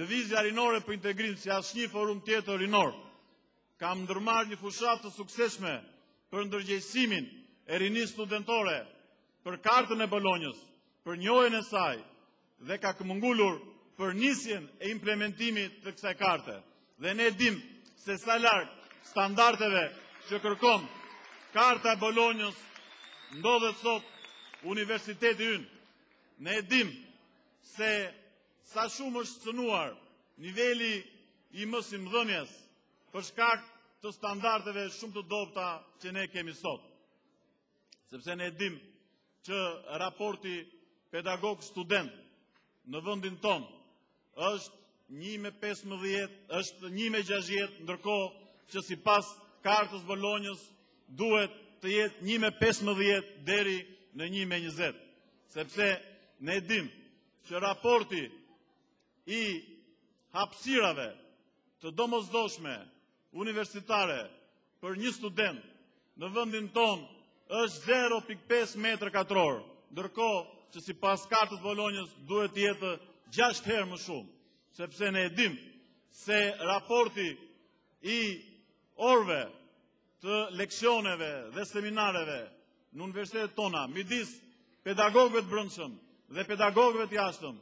Lëvizja rinore për integrim si asnjë forum tjetër rinor ka ndërmarrë një fushatë të suksesshme për ndërgjegjësimin e rinisë studentore, për kartën e Bolonjës, për njohjen e saj, dhe ka këmëngullur për nisjen e implementimit të kësaj karte. Dhe ne e dim se sa larg standardeve që kërkon karta e Bolonjës ndodhet sot universiteti ynë. Ne e dim se sa shumë është cënuar niveli i mësimdhënies për shkak të standardeve shumë të dobëta që ne kemi sot. Sepse ne e dim që raporti pedagog-student në vendin tonë është një me 15, është një me 60, ndërkohë që sipas kartës Bolonjës duhet të jetë një me 15 deri në një me 20. Sepse ne e dim që raporti i hapësirave të domosdoshme universitare për një student në vendin tonë është 0.5 metër katror, ndërkohë që sipas kartës Bolonjës duhet të jetë 6 herë më shumë, sepse ne e dim se raporti i orëve të leksioneve dhe seminareve në universitetet tona, midis pedagogëve të brendshëm dhe pedagogëve të jashtëm,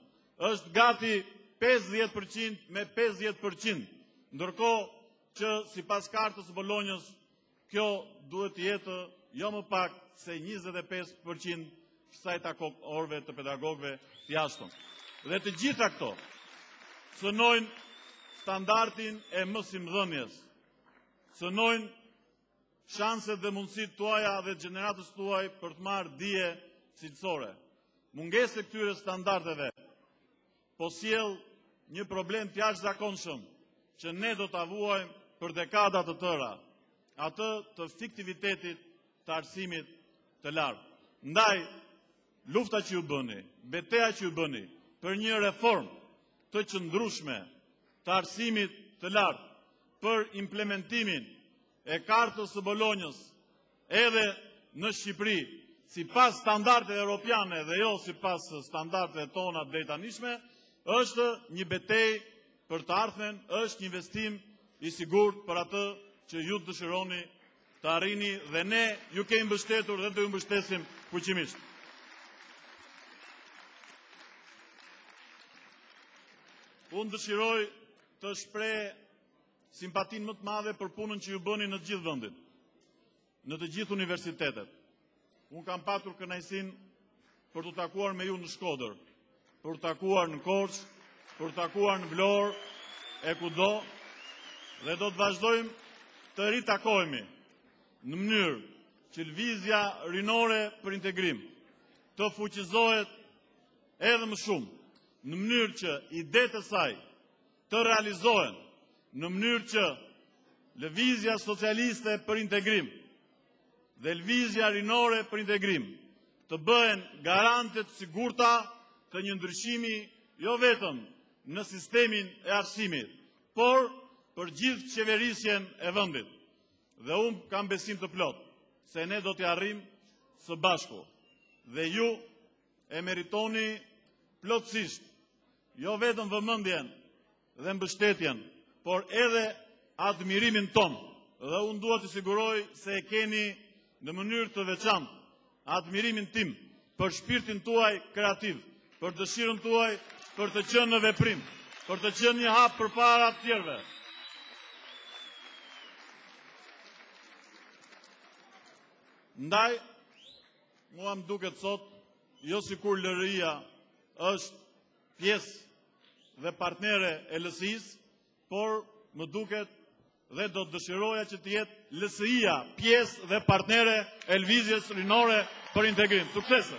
është gati 50% me 50%, ndërkohë që sipas kartës së Bolonjës, kjo duhet të jetë jo më pak se 25% sa i takon orëve të pedagogëve të jashtëm. Dhe të gjitha këto, cenojnë standardin e mësimdhënies, cenojnë shanset dhe mundësitë tuaja dhe gjeneratës tuaj për të marrë dije cilësore. Mungesa e këtyre standardeve po sjell një problem të jashtëzakonshëm që ne do ta vuajmë për dekada të tëra, atë të fiktivitetit të arsimit të lartë. Ndaj, lufta që ju bëni, beteja që ju bëni, për një reformë të qëndrueshme të arsimit të lartë, për implementimin e kartës së Bolonjës edhe në Shqipëri, sipas standardeve europiane dhe jo sipas standardeve tona të deritanishme, është një betejë për të ardhmen, është një investim i sigurt për atë që ju dëshironi të arrini dhe ne ju kemi mbështetur dhe do ju mbështesim fuqimisht. Unë dëshiroj Të shpreh simpatinë më të madhe për punën që ju bëni në të gjithë vendin, në të gjithë universitetet. Unë kam patur kënaqësinë për t'u takuar me ju në Shkodër, për t'u takuar në Korçë, për t'u takuar në Vlorë, e kudo, dhe do të vazhdojmë të ritakohemi në mënyrë që lëvizja rinore për integrim të fuqizohet Edhe më shumë, në mënyrë që idetë e saj të realizohen, në mënyrë që lëvizja socialiste për integrim dhe lëvizja rinore për integrim të bëhen garante të sigurta të një ndryshimi jo vetëm në sistemin e arsimit, por për gjithë qeverisjen e vendit. Dhe unë kam besim të plotë, se ne do t'ia arrijmë së bashku. Dhe ju E meritoni plotësisht jo vetëm vëmendjen dhe mbështetjen, por edhe admirimin tonë. Dhe unë dua t'ju siguroj se e keni në mënyrë të veçantë admirimin tim për shpirtin tuaj kreativ, për dëshirën tuaj për të qenë në veprim, për të qenë një hap përpara të tjerëve. Ndaj Mua më duket sot, jo sikur LRI-ja është pjesë dhe partnere e LSI-së, por më duket dhe do të dëshiroja që të jetë LSI-ja pjesë dhe partnere e lëvizjes rinore për integrim. Suksese!